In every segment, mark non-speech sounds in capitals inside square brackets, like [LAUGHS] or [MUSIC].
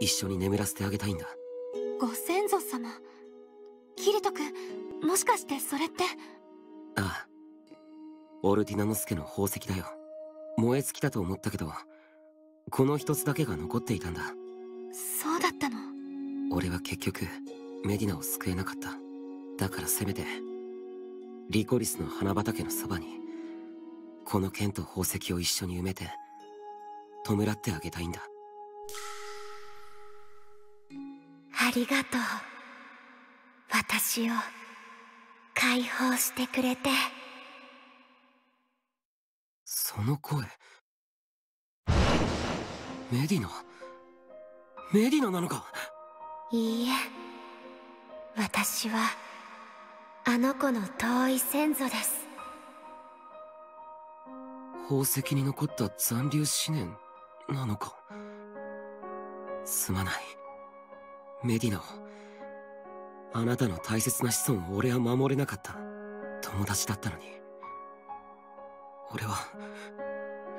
一緒に眠らせてあげたいんだ。ご先祖様。キリト君もしかしてそれって。ああ。オルティナノスケの宝石だよ。燃え尽きたと思ったけどこの一つだけが残っていたんだ。そうだったの。俺は結局メディナを救えなかった。だからせめてリコリスの花畑のそばにこの剣と宝石を一緒に埋めて弔ってあげたいんだありがとう。私を解放してくれて。その声。メディナ。メディナなのか。いいえ。私はあの子の遠い先祖です。宝石に残った残留思念なのか。すまないメディナを。あなたの大切な子孫を俺は守れなかった。友達だったのに。俺は。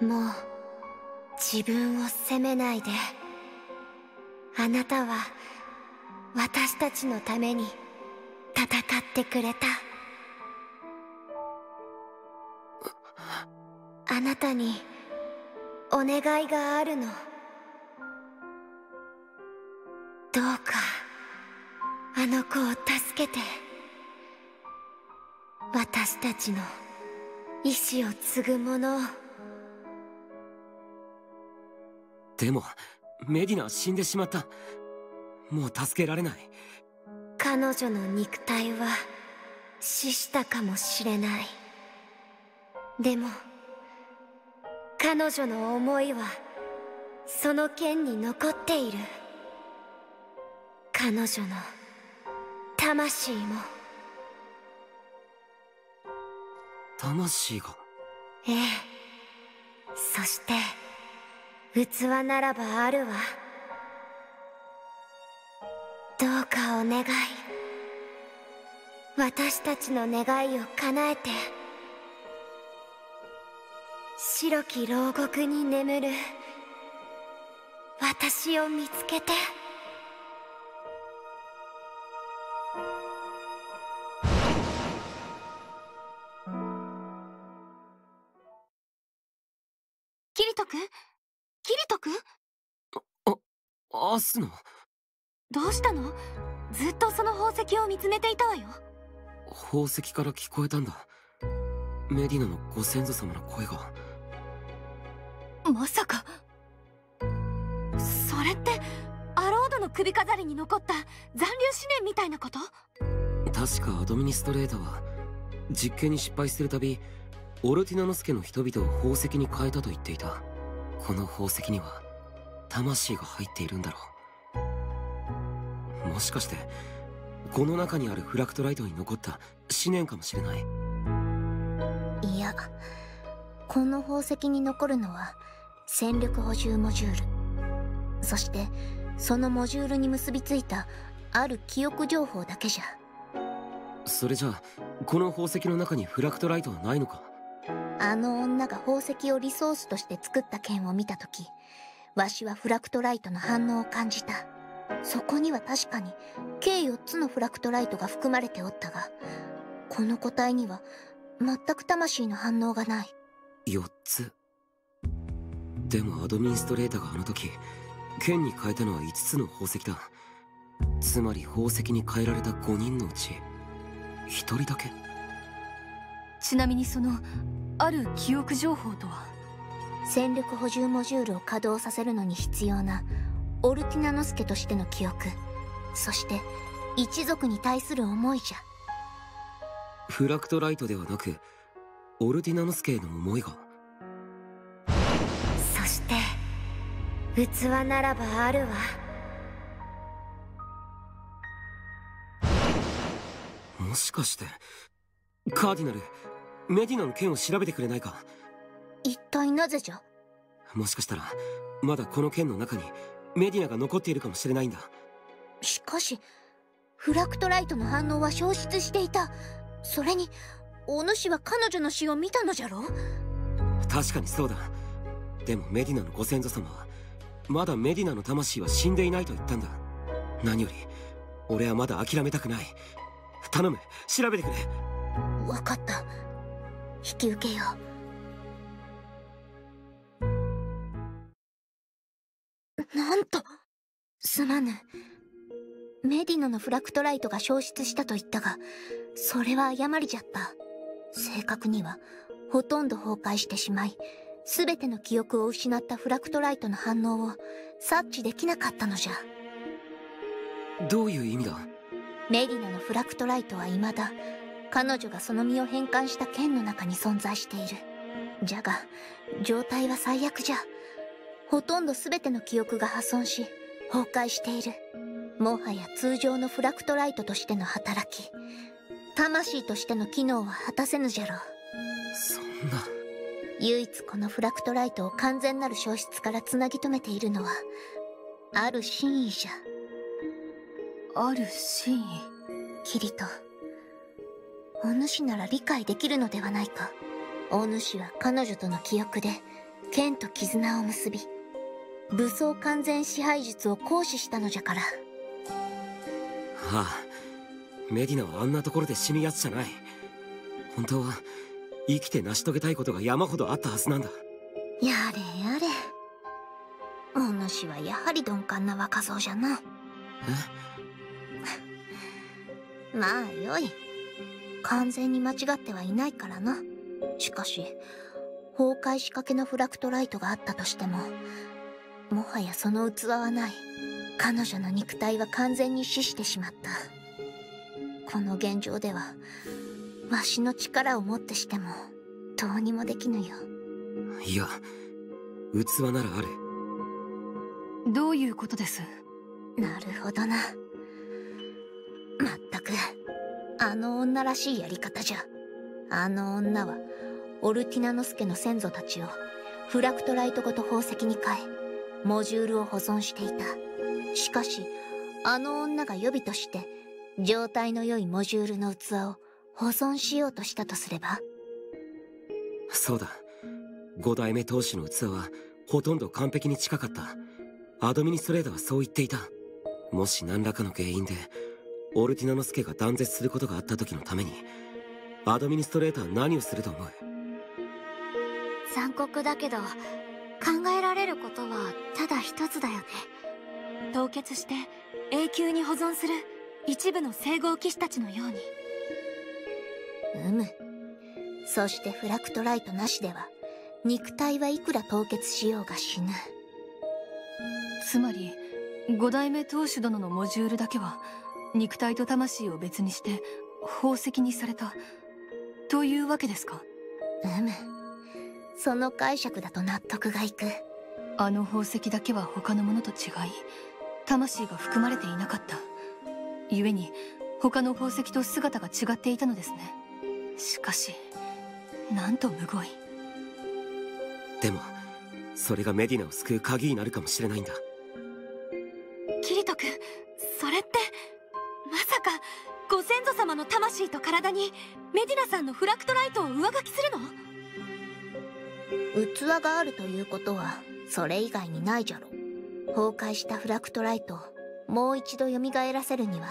もう自分を責めないで。あなたは私たちのために戦ってくれた。あなたにお願いがあるの。子を助けて。私たちの意志を継ぐ者。をでもメディナは死んでしまった。もう助けられない。彼女の肉体は死したかもしれない。でも彼女の思いはその剣に残っている。彼女の魂も。魂が。ええ。そして器ならばあるわ。どうかお願い。私たちの願いを叶えて。白き牢獄に眠る。私を見つけてキリト君？キリト君？アスノどうしたの？ずっとその宝石を見つめていたわよ。宝石から聞こえたんだ。メディナのご先祖様の声が。まさか。それって首飾りに残った残留思念みたいなこと？確かアドミニストレーターは実験に失敗するたびオルティナノスケの人々を宝石に変えたと言っていた。この宝石には魂が入っているんだろう。もしかしてこの中にあるフラクトライトに残った思念かもしれない。いやこの宝石に残るのは戦力補充モジュール。そしてそのモジュールに結びついたある記憶情報だけじゃ。それじゃあこの宝石の中にフラクトライトはないのか？あの女が宝石をリソースとして作った剣を見た時わしはフラクトライトの反応を感じた。そこには確かに計4つのフラクトライトが含まれておったがこの個体には全く魂の反応がない。4つ。でもアドミンストレーターがあの時剣に変えたのは5つの宝石だ。つまり宝石に変えられた5人のうち1人だけ。ちなみにそのある記憶情報とは？戦力補充モジュールを稼働させるのに必要なオルティナノスケとしての記憶。そして一族に対する思いじゃ。フラクトライトではなくオルティナノスケへの思いが器ならばあるわ。もしかしてカーディナルメディナの剣を調べてくれないか？一体なぜじゃ？もしかしたらまだこの剣の中にメディナが残っているかもしれないんだ。しかしフラクトライトの反応は消失していた。それにお主は彼女の死を見たのじゃろ確かにそうだ。でもメディナのご先祖様はまだメディナの魂は死んでいないと言ったんだ。何より俺はまだ諦めたくない。頼む調べてくれ。分かった。引き受けよう。なんとすまぬ。メディノのフラクトライトが消失したと言ったがそれは誤りじゃった。正確にはほとんど崩壊してしまい全ての記憶を失ったフラクトライトの反応を察知できなかったのじゃ。どういう意味だ？メディナのフラクトライトは未だ彼女がその身を返還した剣の中に存在している。じゃが状態は最悪じゃ。ほとんど全ての記憶が破損し崩壊している。もはや通常のフラクトライトとしての働き。魂としての機能は果たせぬじゃろう。そんな唯一このフラクトライトを完全なる消失からつなぎ止めているのはある真意じゃ。ある真意？キリト。お主なら理解できるのではないか。お主は彼女との記憶で剣と絆を結び武装完全支配術を行使したのじゃから。はあ。メディナはあんなところで死ぬやつじゃない。本当は生きて成し遂げたいことが山ほどあったはずなんだ。やれやれ。お主はやはり鈍感な若造じゃな。[LAUGHS] まあよい。完全に間違ってはいないからな。しかし崩壊しかけのフラクトライトがあったとしてももはやその器はない。彼女の肉体は完全に死してしまった。この現状ではわしの力をもってしてもどうにもできぬよ。いや器ならあるどういうことです？なるほどな。まったくあの女らしいやり方じゃ。あの女はオルティナノスケの先祖たちをフラクトライトごと宝石に変えモジュールを保存していた。しかしあの女が予備として状態の良いモジュールの器を保存しようとしたとすれば？そうだ。五代目当主の器はほとんど完璧に近かった。アドミニストレーターはそう言っていた。もし何らかの原因でオルティナノスケが断絶することがあった時のためにアドミニストレーターは何をすると思う？残酷だけど考えられることはただ一つだよね。凍結して永久に保存する一部の整合騎士たちのようにうむそしてフラクトライトなしでは肉体はいくら凍結しようが死ぬ。つまり五代目当主殿のモジュールだけは肉体と魂を別にして宝石にされたというわけですか？うむその解釈だと納得がいく。あの宝石だけは他のものと違い魂が含まれていなかった。故に他の宝石と姿が違っていたのですねしかしなんとむごい。でもそれがメディナを救う鍵になるかもしれないんだ。キリト君それってまさかご先祖様の魂と体にメディナさんのフラクトライトを上書きするの？器があるということはそれ以外にないじゃろ。崩壊したフラクトライトをもう一度蘇らせるには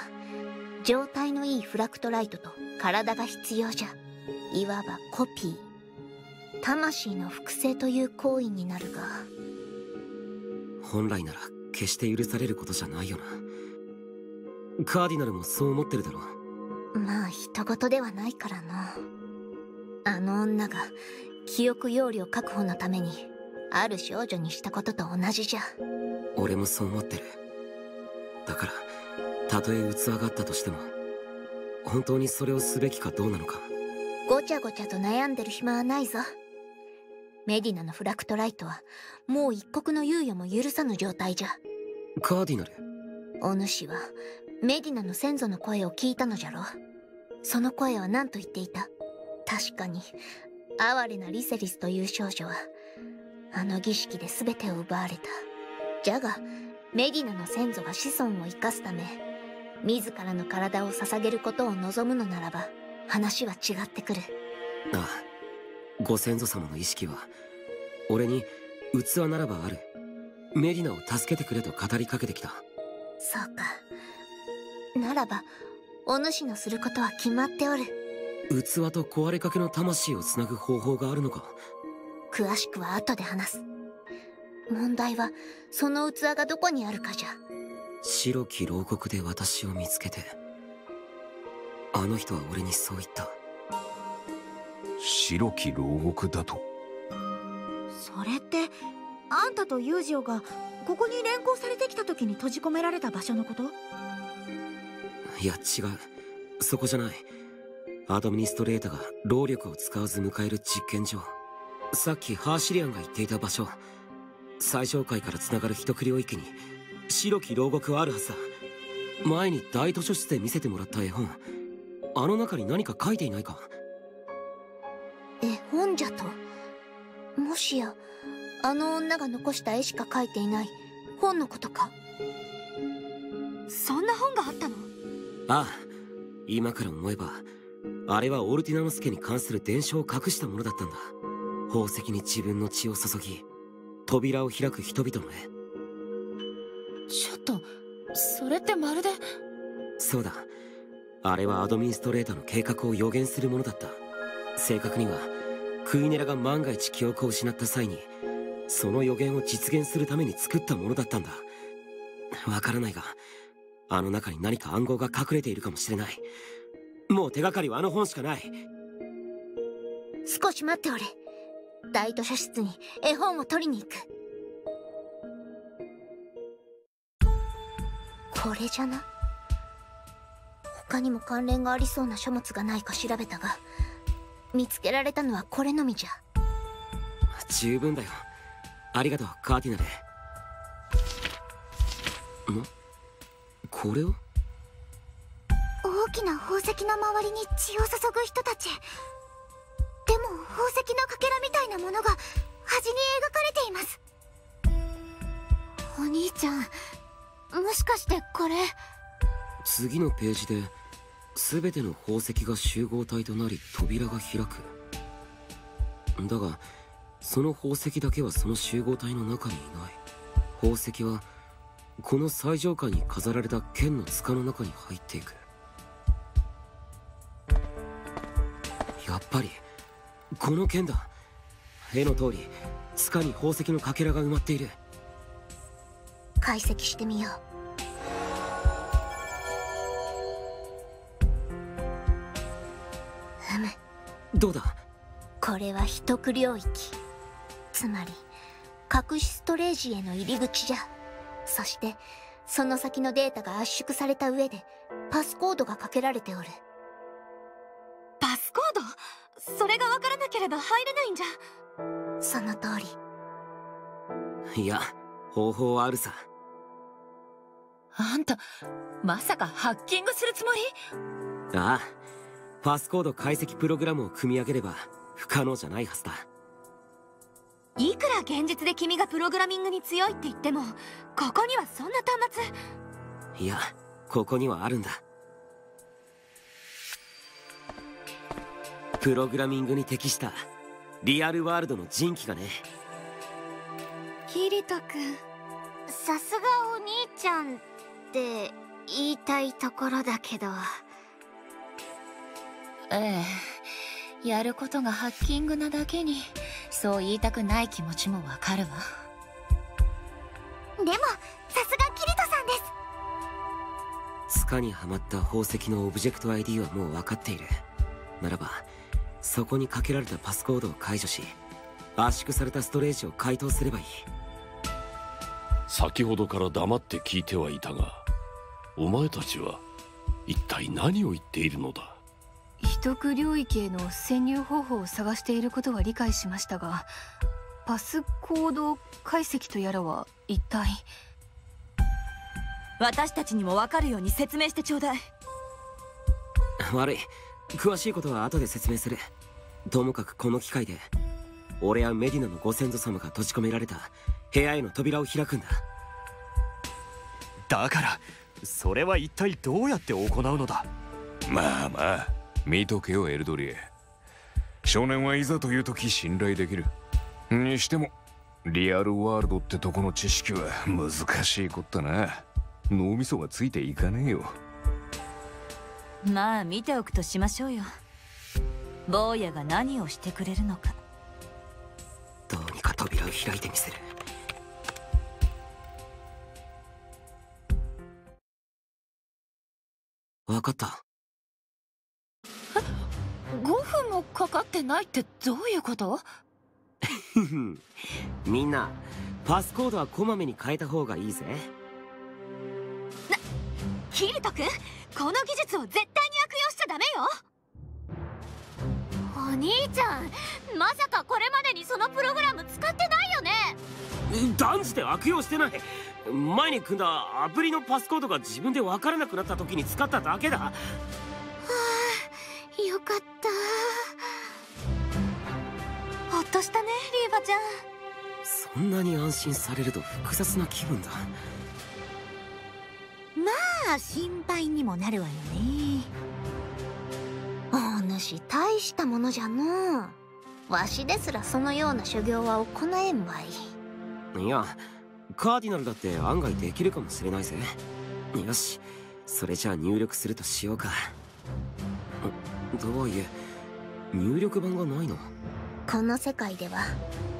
状態のいいフラクトライトと体が必要じゃ。いわばコピー。魂の複製という行為になるが。本来なら決して許されることじゃないよな。カーディナルもそう思ってるだろまあ人事ではないからな。あの女が記憶容量確保のためにある少女にしたことと同じじゃ。俺もそう思ってる。だからたとえ器があったとしても本当にそれをすべきかどうなのか。ごちゃごちゃと悩んでる暇はないぞ。メディナのフラクトライトはもう一刻の猶予も許さぬ状態じゃ。カーディナル？お主はメディナの先祖の声を聞いたのじゃろその声は何と言っていた？確かに哀れなリセリスという少女はあの儀式で全てを奪われた。じゃがメディナの先祖が子孫を生かすため自らの体を捧げることを望むのならば話は違ってくる。ああご先祖様の意識は俺に器ならばある。メディナを助けてくれと語りかけてきた。そうか。ならばお主のすることは決まっておる。器と壊れかけの魂をつなぐ方法があるのか。詳しくは後で話す。問題はその器がどこにあるかじゃ白き牢獄で私を見つけてあの人は俺にそう言った。白き牢獄だと？それってあんたとユージオがここに連行されてきた時に閉じ込められた場所のこと？いや違う。そこじゃない。アドミニストレータが労力を使わず迎える実験場。さっきハーシリアンが言っていた場所。最上階から繋がる一区領域に白き牢獄はあるはずだ。前に大図書室で見せてもらった絵本。あの中に何か書いていないか？絵本じゃと？もしやあの女が残した絵しか描いていない本のことか？そんな本があったの？ああ今から思えばあれはオルティナノスケに関する伝承を隠したものだったんだ。宝石に自分の血を注ぎ扉を開く人々の絵ちょっとそれってまるで。そうだ。あれはアドミニストレーターの計画を予言するものだった。正確にはクイネラが万が一記憶を失った際にその予言を実現するために作ったものだったんだ。わからないがあの中に何か暗号が隠れているかもしれない。もう手がかりはあの本しかない。少し待っておれ。大図書室に絵本を取りに行くこれじゃな？他にも関連がありそうな書物がないか調べたが見つけられたのはこれのみじゃ。十分だよ。ありがとうカーティナルん？これを？大きな宝石の周りに血を注ぐ人たち。でも宝石のかけらみたいなものが端に描かれています。お兄ちゃんもしかしてこれ。次のページで全ての宝石が集合体となり扉が開く。だがその宝石だけはその集合体の中にいない。宝石はこの最上階に飾られた剣の塚の中に入っていく。やっぱりこの剣だ。絵の通り塚に宝石のかけらが埋まっている。解析してみよう。ふむどうだ？これは一区領域。つまり隠しストレージへの入り口じゃ。そしてその先のデータが圧縮された上でパスコードがかけられておる。パスコード？それがわからなければ入れないんじゃ。その通り。いや方法はあるさあんたまさかハッキングするつもり？ああパスコード解析プログラムを組み上げれば不可能じゃないはずだ。いくら現実で君がプログラミングに強いって言ってもここにはそんな端末。いやここにはあるんだ。プログラミングに適したリアルワールドの人気がね。キリト君さすがお兄ちゃんって言いたいところだけど。ええ。やることがハッキングなだけにそう言いたくない気持ちもわかるわ。でもさすがキリトさんです。塚にはまった宝石のオブジェクト ID はもう分かっている。ならばそこにかけられたパスコードを解除し圧縮されたストレージを解凍すればいい。先ほどから黙って聞いてはいたがお前たちは一体何を言っているのだ？一区領域への潜入方法を探していることは理解しましたがパスコード解析とやらは一体？私たちにもわかるように説明してちょうだい。悪い。詳しいことは後で説明する。ともかくこの機会で俺はメディナのご先祖様が閉じ込められた部屋への扉を開くんだ。だからそれは一体どうやって行うのだ？まあまあ見とけよエルドリエ。少年はいざという時信頼できる。にしてもリアルワールドってとこの知識は難しいこったな。脳みそがついていかねえよ。まあ見ておくとしましょうよ。坊やが何をしてくれるのか。どうにか扉を開いてみせる分かった。5分もかかってないってどういうこと？[LAUGHS] みんなパスコードはこまめに変えた方がいいぜ。キリト君この技術を絶対に悪用しちゃダメよ。お兄ちゃんまさかこれまでにそのプログラム使ってないよね？断じて悪用してない。前に組んだアプリのパスコードが自分で分からなくなった時に使っただけだ。はあよかった。ほっとしたねリーバちゃん。そんなに安心されると複雑な気分だ。まあ心配にもなるわよね。お主大したものじゃのう。わしですらそのような修行は行えんわいいやカーディナルだって案外できるかもしれないぜ。よしそれじゃあ入力するとしようか。とはいえ入力版がないの？この世界では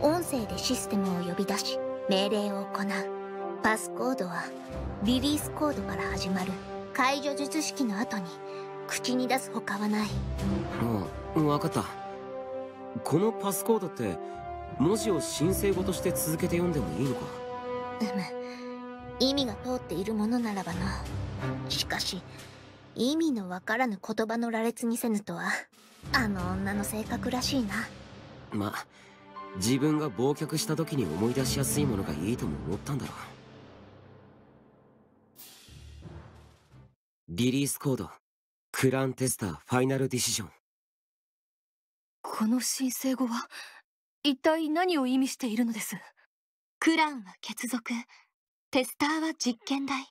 音声でシステムを呼び出し命令を行う。パスコードはリリースコードから始まる。解除術式の後に口に出す他はない。うん分かった。このパスコードって文字を申請語として続けて読んでもいいのか？うむ。意味が通っているものならばな。しかし意味のわからぬ言葉の羅列にせぬとはあの女の性格らしいな。まあ自分が忘却した時に思い出しやすいものがいいとも思ったんだろう。リリースコード。クランテスターファイナルディシジョン。この申請語は一体何を意味しているのです？クランは血族テスターは実験台。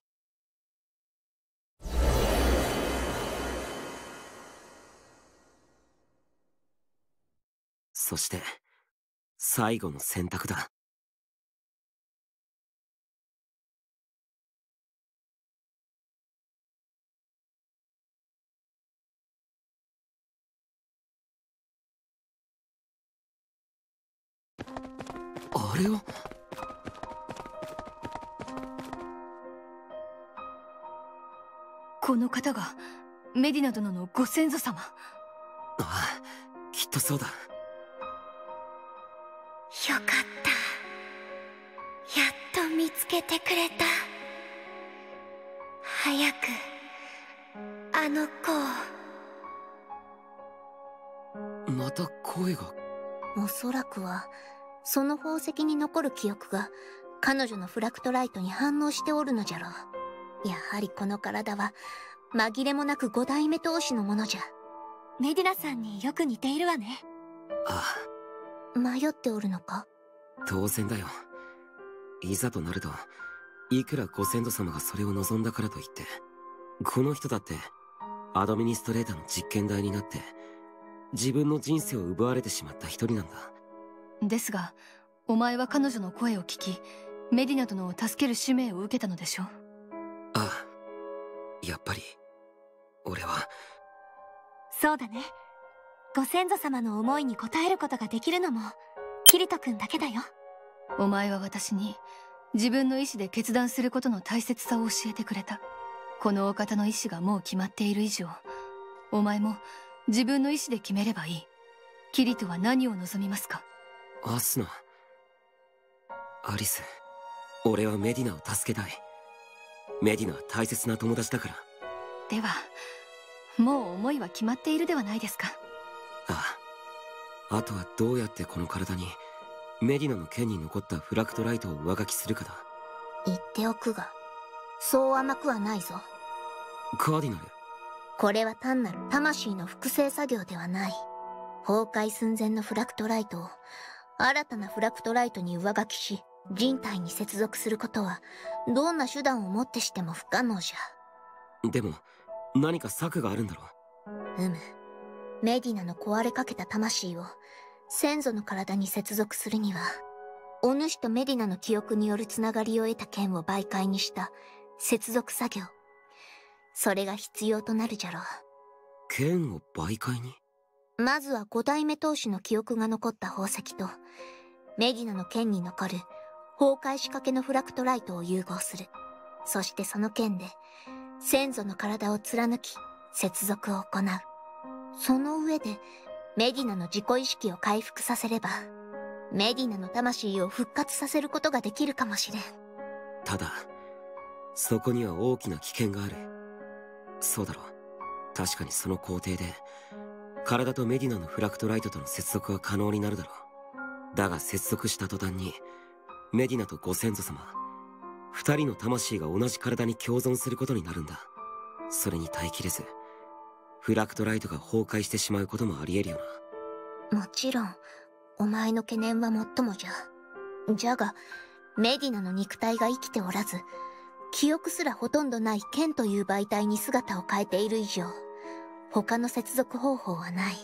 そして最後の選択だ。あれは？この方がメディナ殿のご先祖様。ああきっとそうだ。よかった。やっと見つけてくれた。早くあの子を。また声が。おそらくはその宝石に残る記憶が彼女のフラクトライトに反応しておるのじゃろう。やはりこの体は紛れもなく五代目当主のものじゃ。メディナさんによく似ているわね。あ迷っておるのか？あ当然だよ。いざとなるといくらご先祖様がそれを望んだからといってこの人だってアドミニストレーターの実験台になって自分の人生を奪われてしまった一人なんだですがお前は彼女の声を聞きメディナ殿を助ける使命を受けたのでしょああやっぱり俺は。そうだね。ご先祖様の思いに応えることができるのもキリト君だけだよ。お前は私に自分の意志で決断することの大切さを教えてくれた。このお方の意志がもう決まっている以上お前も自分の意志で決めればいい。キリトは何を望みますか？アスナアリス俺はメディナを助けたい。メディナは大切な友達だから。ではもう思いは決まっているではないですか？ああ。あとはどうやってこの体にメディナの剣に残ったフラクトライトを上書きするかだ。言っておくがそう甘くはないぞ。カーディナル。これは単なる魂の複製作業ではない。崩壊寸前のフラクトライトを新たなフラクトライトに上書きし人体に接続することはどんな手段をもってしても不可能じでも何か策があるんだろううむメディナの壊れかけた魂を先祖の体に接続するにはお主とメディナの記憶によるつながりを得た剣を媒介にした接続作業。それが必要となるじゃろう。剣を媒介に？まずは五代目当主の記憶が残った宝石と、メディナの剣に残る崩壊仕掛けのフラクトライトを融合する。そしてその剣で、先祖の体を貫き、接続を行う。その上で、メディナの自己意識を回復させれば、メディナの魂を復活させることができるかもしれん。ただ、そこには大きな危険がある。そうだろう。確かにその工程で、体とメディナのフラクトライトとの接続は可能になるだろう。だが接続した途端に、メディナとご先祖様、二人の魂が同じ体に共存することになるんだ。それに耐えきれず、フラクトライトが崩壊してしまうこともあり得るよな。もちろん、お前の懸念はもっともじゃ。じゃが、メディナの肉体が生きておらず、記憶すらほとんどない剣という媒体に姿を変えている以上、他の接続方法はない。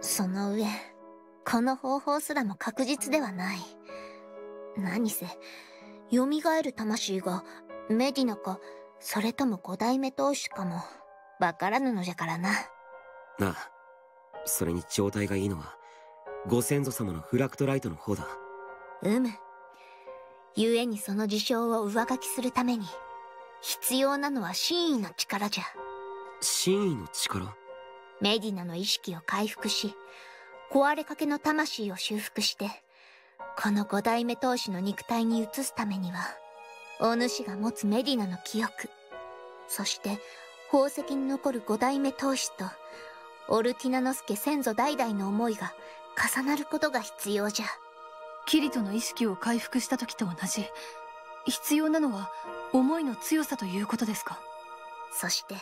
その上、この方法すらも確実ではない。何せ、蘇る魂がメディナか、それとも五代目当主かも、わからぬのじゃからな。なあ、それに状態がいいのは、ご先祖様のフラクトライトの方だ。うむ。故にその事象を上書きするために、必要なのは真意の力じゃ。真意の力？メディナの意識を回復し、壊れかけの魂を修復して、この五代目当主の肉体に移すためには、お主が持つメディナの記憶、そして宝石に残る五代目当主と、オルティナノスケ先祖代々の思いが重なることが必要じゃ。キリトの意識を回復した時と同じ。必要なのは思いの強さということですか？そして、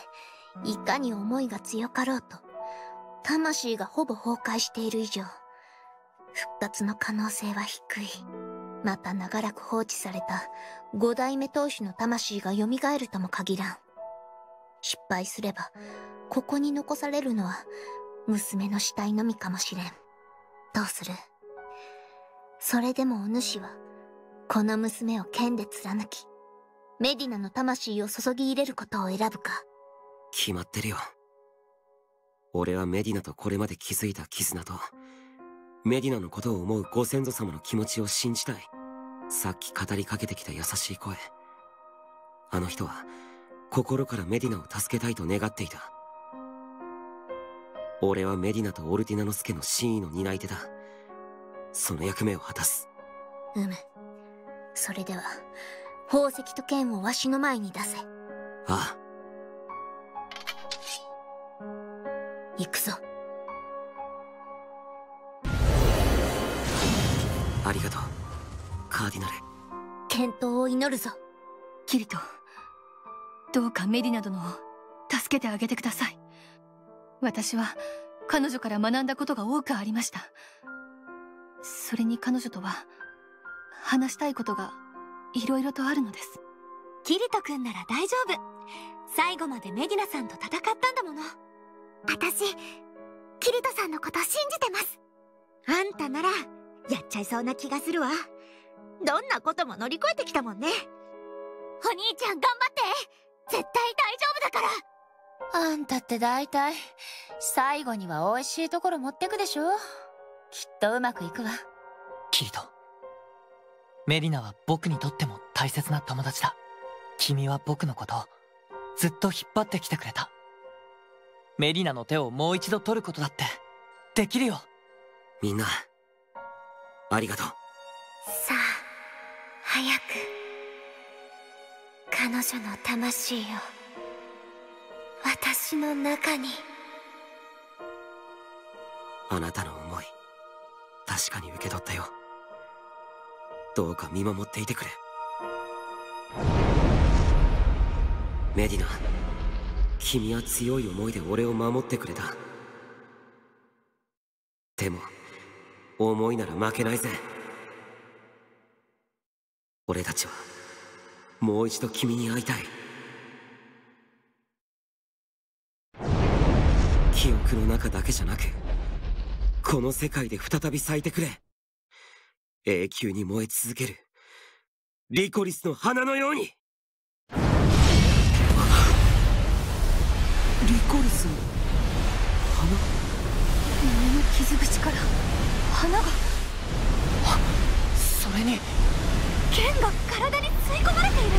いかに思いが強かろうと、魂がほぼ崩壊している以上、復活の可能性は低い。また長らく放置された五代目当主の魂が蘇るとも限らん。失敗すれば、ここに残されるのは娘の死体のみかもしれん。どうする？それでもお主は、この娘を剣で貫き、メディナの魂を注ぎ入れることを選ぶか。決まってるよ。俺はメディナとこれまで築いた絆と、メディナのことを思うご先祖様の気持ちを信じたい。さっき語りかけてきた優しい声。あの人は、心からメディナを助けたいと願っていた。俺はメディナとオルティナノスケの真意の担い手だ。その役目を果たす。うむ。それでは、宝石と剣をわしの前に出せ。ああ。行くぞ。ありがとう、カーディナル。健闘を祈るぞ。キリト、どうかメディナ殿を助けてあげてください。私は彼女から学んだことが多くありました。それに彼女とは話したいことが色々とあるのです。キリト君なら大丈夫。最後までメディナさんと戦ったんだもの。私、キリトさんのこと信じてます。あんたならやっちゃいそうな気がするわ。どんなことも乗り越えてきたもんね。お兄ちゃん頑張って絶対大丈夫だからあんたって大体、最後には美味しいところ持ってくでしょきっとうまくいくわ。キリト。メリナは僕にとっても大切な友達だ。君は僕のことをずっと引っ張ってきてくれた。メリナの手をもう一度取ることだって、できるよ。みんな、ありがとう。さあ、早く、彼女の魂を、私の中に。あなたの思い、確かに受け取ったよ。どうか見守っていてくれ。メディナ、君は強い思いで俺を守ってくれた。でも、思いなら負けないぜ。俺たちは、もう一度君に会いたい。記憶の中だけじゃなく、この世界で再び咲いてくれ。永久に燃え続けるリコリスの花のようにコリスの花？胸の傷口から。花が。それに。剣が体に吸い込まれている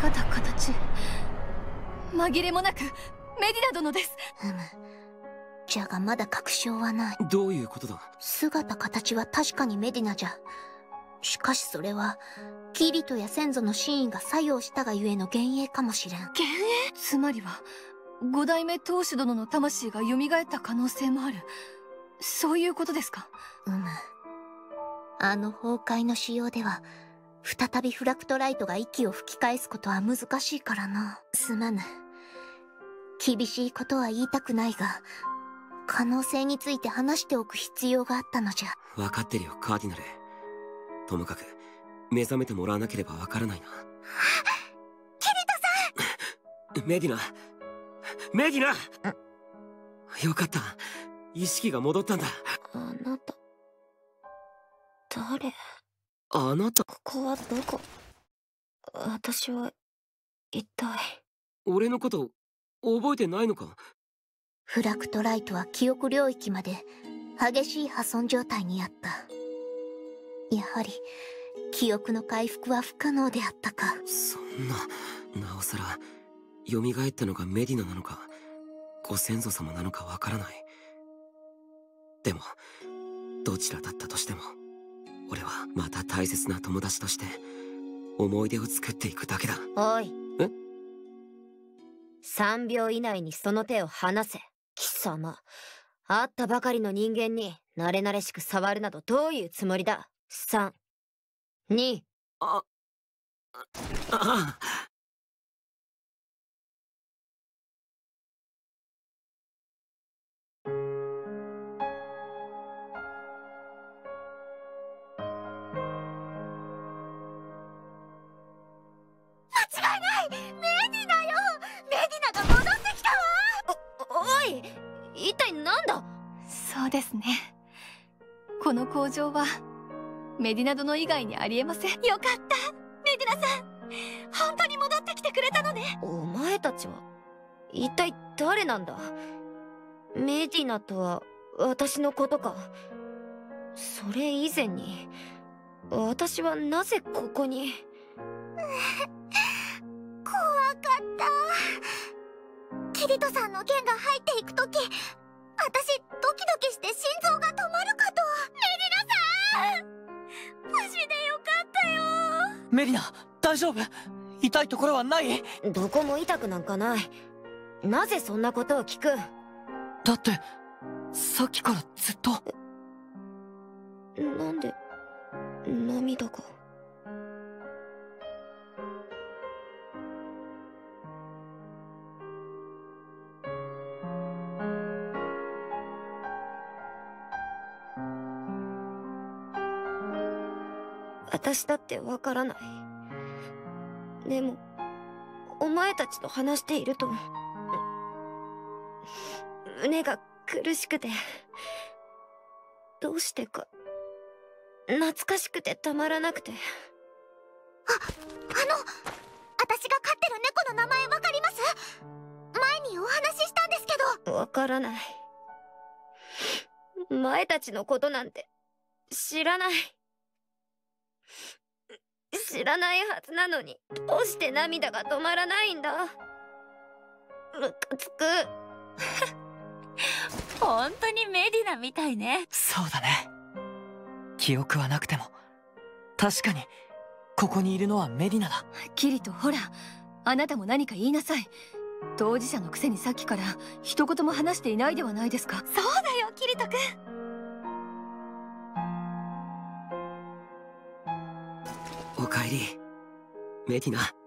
姿形。紛れもなくメディナ殿です。うむじゃがまだ確証はない。どういうことだ？姿形は確かにメディナじゃ。しかしそれはキリトや先祖の真意が作用したがゆえの幻影かもしれん。幻影？つまりは五代目当主殿の魂が蘇った可能性もある。そういうことですか？うむあの崩壊の仕様では再びフラクトライトが息を吹き返すことは難しいからな。すまぬ。厳しいことは言いたくないが可能性について話しておく必要があったのじゃ。分かってるよカーディナル。ともかく目覚めてもらわなければわからないな。キリト [LAUGHS] メディナ。メディナ！よかった。意識が戻ったんだ。さんあなた誰？あなた。ここはどこ？私は一体。俺のこと覚えてないのか？フラクトライトは記憶領域まで激しい破損状態にあった。やはり記憶の回復は不可能であったか。そんななおさら蘇ったのがメディナなのか？ご先祖様なのかわからない。でもどちらだったとしても俺はまた大切な友達として思い出を作っていくだけだ。おい。え？3秒以内にその手を離せ。貴様。会ったばかりの人間に慣れ慣れしく触るなどどういうつもりだ？32ああ間一体なんだ？そうですね。この工場はメディナ殿以外にありえません。よかった。メディナさん本当に戻ってきてくれたのね。お前たちは一体誰なんだ？メディナとは私のことか？それ以前に私はなぜここに？[LAUGHS] 怖かった。キリトさんの剣が入っていくとき私ドキドキして心臓が止まるかと。メディナさん！無事でよかったよ。メリナ大丈夫？痛いところはない？どこも痛くなんかない。なぜそんなことを聞く？だってさっきからずっと。なんで涙が？私だってわからない。でもお前たちと話していると胸が苦しくて。どうしてか懐かしくてたまらなくて。あの私が飼ってる猫の名前わかります？前にお話ししたんですけど。わからない。前たちのことなんて知らない知らないはずなのにどうして涙が止まらないんだ？ムカつく。[LAUGHS] 本当にメディナみたいね。そうだね。記憶はなくても。確かにここにいるのはメディナだ。キリトほらあなたも何か言いなさい。当事者のくせにさっきから一言も話していないではないですか。そうだよキリト君おかえり。メディナ。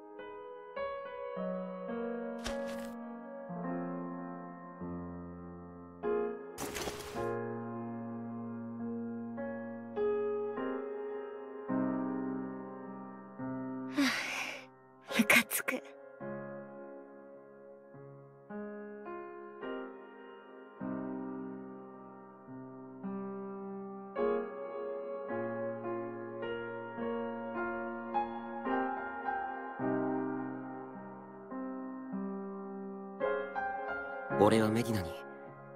俺はメディナに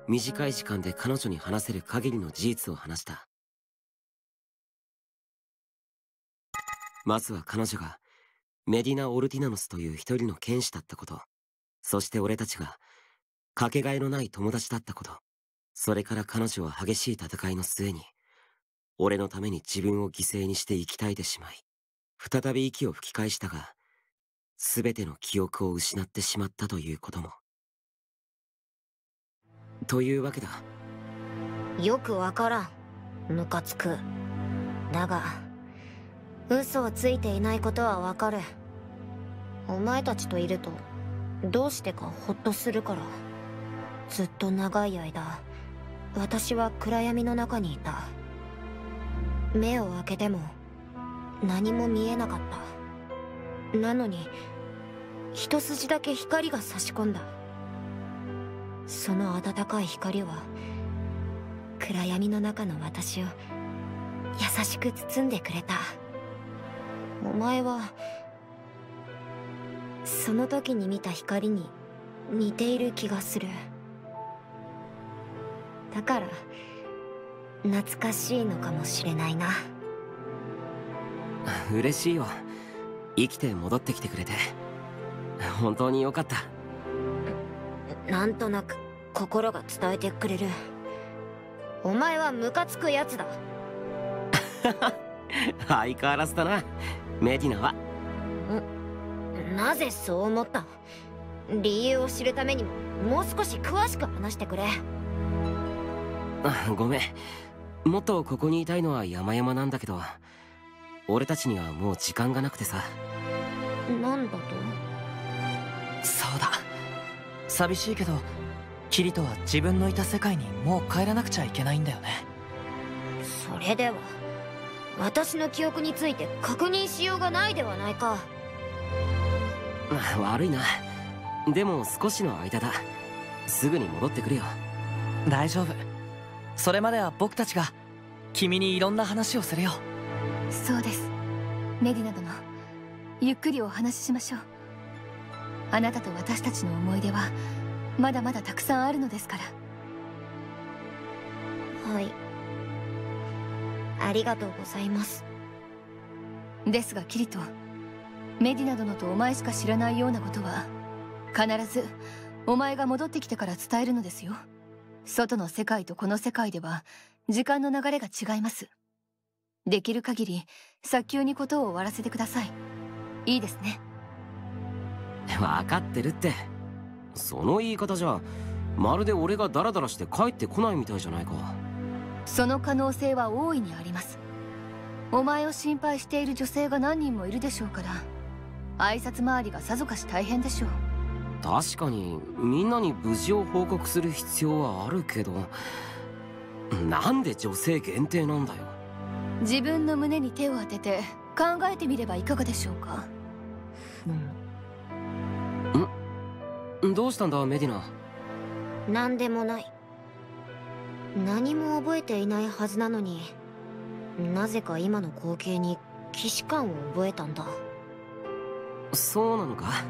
短い時間で彼女に話せる限りの事実を話した。まずは彼女がメディナ・オルティナノスという一人の剣士だったこと。そして俺たちがかけがえのない友達だったこと。それから彼女は激しい戦いの末に俺のために自分を犠牲にして生き絶えてしまい再び息を吹き返したが全ての記憶を失ってしまったということも。というわけだ。よくわからん。ムカつく。だが嘘をついていないことはわかる。お前たちといるとどうしてかホッとするから。ずっと長い間私は暗闇の中にいた。目を開けても何も見えなかった。なのに一筋だけ光が差し込んだ。その温かい光は暗闇の中の私を優しく包んでくれた。お前はその時に見た光に似ている気がする。だから懐かしいのかもしれないな。嬉しいよ。生きて戻ってきてくれて。本当によかった。なんとなく心が伝えてくれる。お前はムカつくやつだ。[LAUGHS] 相変わらずだな。メディナは。なぜそう思った？理由を知るためにももう少し詳しく話してくれ。[LAUGHS] ごめん。もっとここにいたいのは山々なんだけど。俺たちにはもう時間がなくてさ。なんだと？そうだ寂しいけどキリトは自分のいた世界にもう帰らなくちゃいけないんだよね。それでは私の記憶について確認しようがないではないか。悪いな。でも少しの間だ。すぐに戻ってくるよ。大丈夫。それまでは僕たちが君にいろんな話をするよ。そうです。メディナ殿ゆっくりお話ししましょうあなたと私たちの思い出はまだまだたくさんあるのですから。はい。ありがとうございます。ですがキリトメディナ殿とお前しか知らないようなことは必ずお前が戻ってきてから伝えるのですよ。外の世界とこの世界では時間の流れが違います。できる限り早急にことを終わらせてください。いいですね分かってるって。その言い方じゃまるで俺がダラダラして帰ってこないみたいじゃないか。その可能性は大いにあります。お前を心配している女性が何人もいるでしょうから挨拶回りがさぞかし大変でしょう。確かにみんなに無事を報告する必要はあるけど。なんで女性限定なんだよ。自分の胸に手を当てて考えてみればいかがでしょうか？んどうしたんだメディナ？何でもない。何も覚えていないはずなのになぜか今の光景に既視感を覚えたんだ。そうなのか？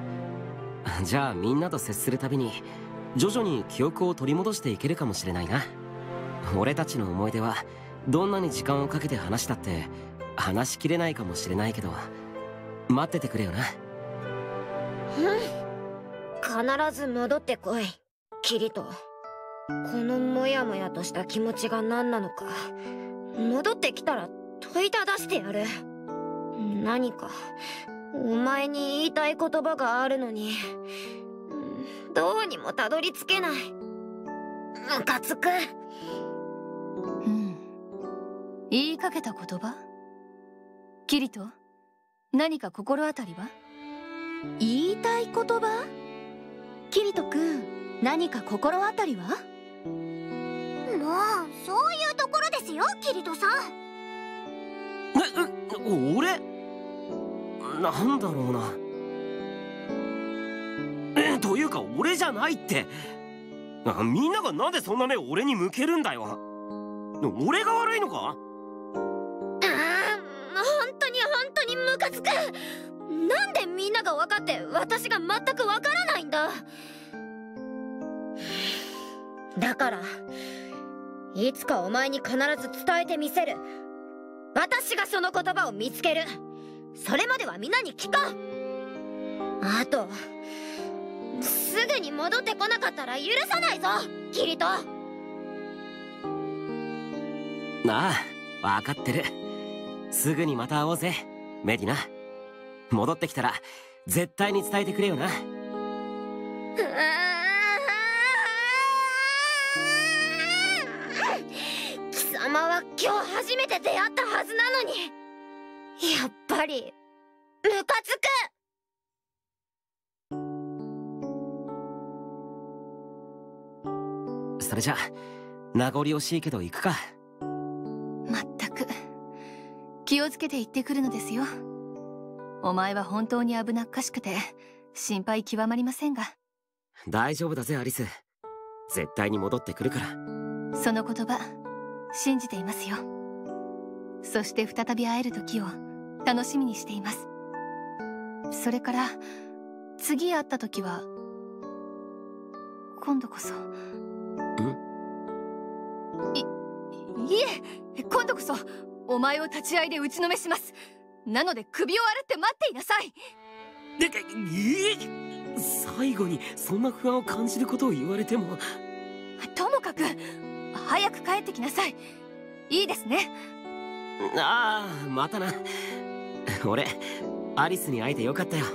じゃあみんなと接するたびに徐々に記憶を取り戻していけるかもしれないな。俺たちの思い出はどんなに時間をかけて話したって話しきれないかもしれないけど待っててくれよな。うん必ず戻ってこい。キリト。このモヤモヤとした気持ちが何なのか。戻ってきたら問いただしてやる。何か。お前に言いたい言葉があるのに。どうにもたどり着けない。ムカつく。うん。言いかけた言葉？キリト何か心当たりは？言いたい言葉？キリト君何か心当たりは？もうそういうところですよキリトさん。え俺？なんだろうな。いうか俺じゃないって。みんながなんでそんな目を俺に向けるんだよ。俺が悪いのか？ああ本当に本当にムカつく。なんでみんなが分かって私が全く分からだからいつかお前に必ず伝えてみせる。私がその言葉を見つける。それまでは皆に聞こう。あとすぐに戻ってこなかったら許さないぞ。キリト。なあ分かってる。すぐにまた会おうぜ。メディナ。戻ってきたら絶対に伝えてくれよな。貴様は今日初めて出会ったはずなのに。やっぱりムカつく。それじゃ名残惜しいけど行くか。まったく気をつけて行ってくるのですよ。お前は本当に危なっかしくて心配極まりませんが。大丈夫だぜアリス。絶対に戻ってくるから。その言葉信じていますよ。そして再び会える時を楽しみにしています。それから次会った時は今度こそ。いいえ今度こそお前を立ち会いで打ちのめします。なので首を洗って待っていなさい。でけえ最後にそんな不安を感じることを言われても。ともかく早く帰ってきなさい。いいですね。ああまたな。俺アリスに会えてよかったよ。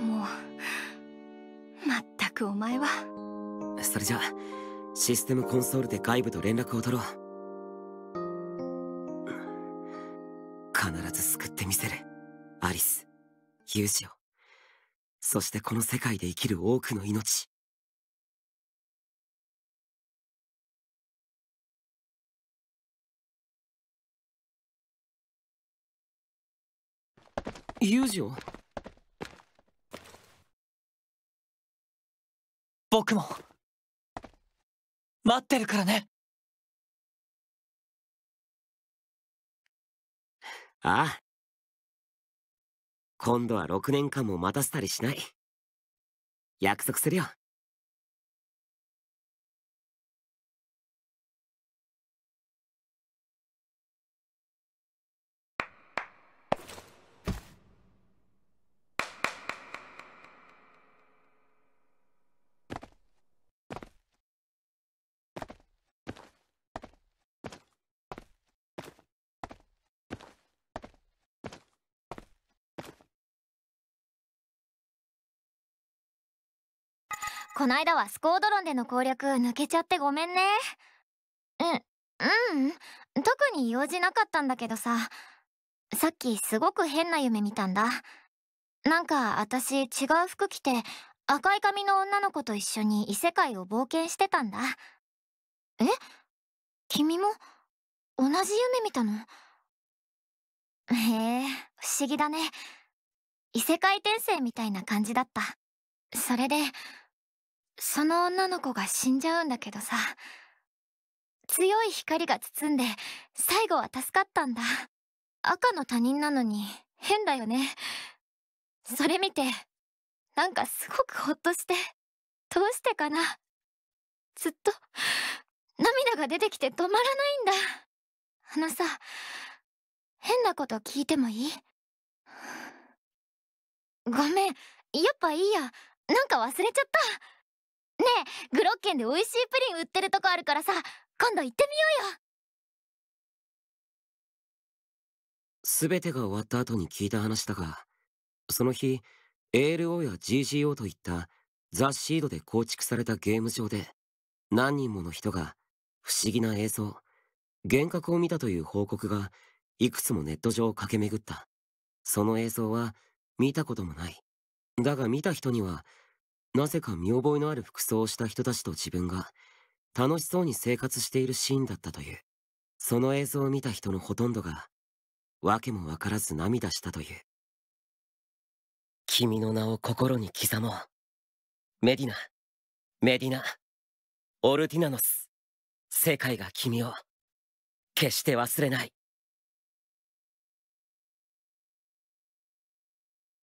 もうまったくお前は。それじゃシステムコンソールで外部と連絡を取ろう。必ず救ってみせる。アリスユージをそしてこの世界で生きる多くの命。ユージを僕も。待ってるからね。ああ。今度は6年間も待たせたりしない。約束するよ。こないだはスコードロンでの攻略抜けちゃってごめんね。ううん。特に用事なかったんだけどさ。さっきすごく変な夢見たんだ。なんか私違う服着て赤い髪の女の子と一緒に異世界を冒険してたんだ。え？君も？同じ夢見たの？へえ不思議だね。異世界転生みたいな感じだった。それでその女の子が死んじゃうんだけどさ。強い光が包んで最後は助かったんだ。赤の他人なのに変だよね。それ見てなんかすごくほっとしてどうしてかな。ずっと涙が出てきて止まらないんだ。あのさ変なこと聞いてもいい？ごめんやっぱいいや。なんか忘れちゃった。ねえグロッケンで美味しいプリン売ってるとこあるからさ今度行ってみようよ。全てが終わった後に聞いた話だがその日 ALO や GGO といったザ・シードで構築されたゲーム上で何人もの人が不思議な映像幻覚を見たという報告がいくつもネット上を駆け巡った。その映像は見たこともない。だが見た人にはなぜか見覚えのある服装をした人たちと自分が楽しそうに生活しているシーンだったという。その映像を見た人のほとんどが訳もわからず涙したという。君の名を心に刻もう。メディナ。メディナ。オルティナノス。世界が君を。決して忘れない。